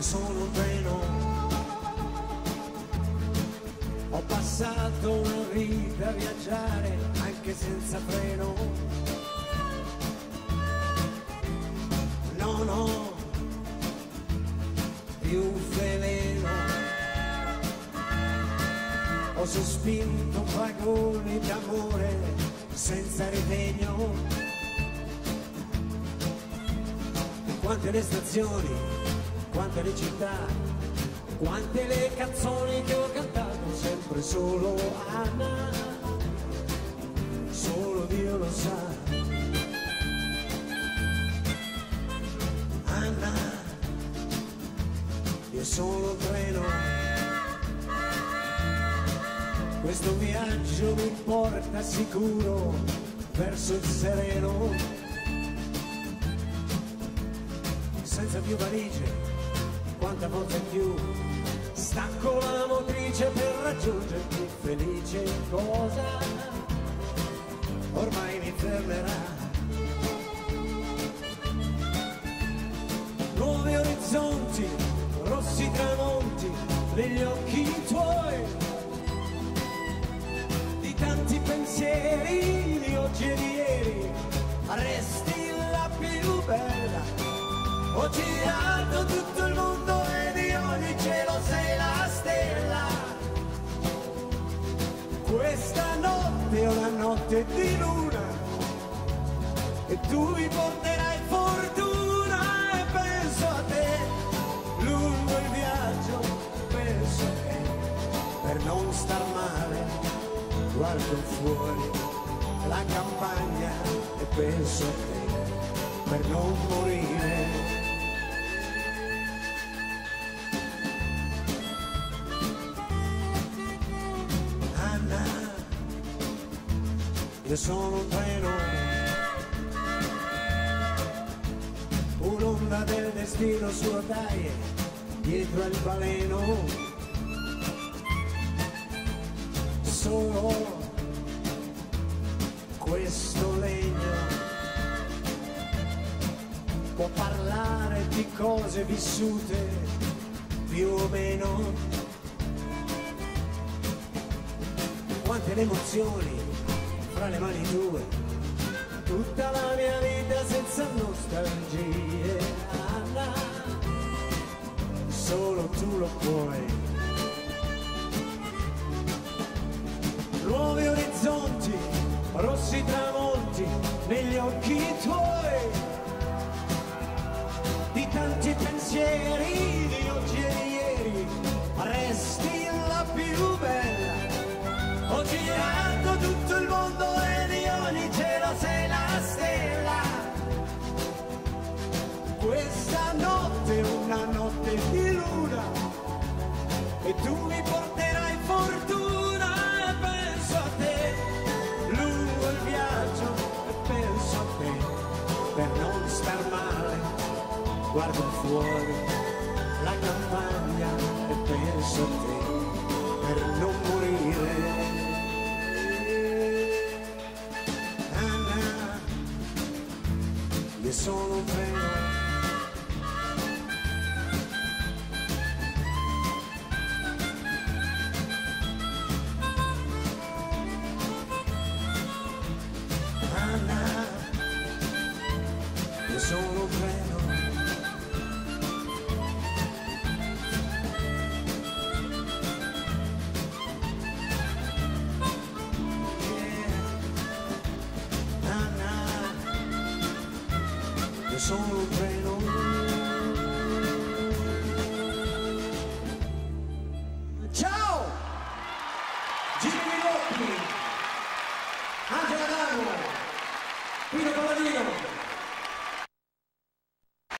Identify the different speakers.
Speaker 1: io sono un treno. Ho passato una vita a viaggiare anche senza freno. Non ho più veleno. Ho sospinto vagoni d'amore senza ritegno. Quante le stazioni quante le città quante le canzoni che ho cantato, sempre solo Anna, solo Dio lo sa. Anna, io sono treno, questo viaggio mi porta sicuro verso il sereno, senza più valigie in più. Stacco la motrice per raggiungerti felice cosa? Ormai mi fermerà. Nuovi orizzonti rossi tramonti negli occhi tuoi. Di tanti pensieri di oggi e di ieri resti la più bella ho girato tutto il mondo ogni cielo sei la stella. Questa notte è una notte di luna e tu mi porterai fortuna e penso a te. Lungo il viaggio penso a te per non star male. Guardo fuori la campagna e penso a te per non morire. Io sono un treno, un'onda del destino su rotaie, dietro il baleno, solo questo legno può parlare di cose vissute più o meno. Quante le emozioni fra le mani tue tutta la mia vita senza nostalgie. Anna solo tu lo puoi. Nuovi orizzonti rossi tramonti negli occhi tuoi. Di tanti pensieri Guardo fuori la campagna e penso a te per non morire. Sono un treno. Ciao! Gigi Milocchi, Angela D'Angelo, Pino Palladino.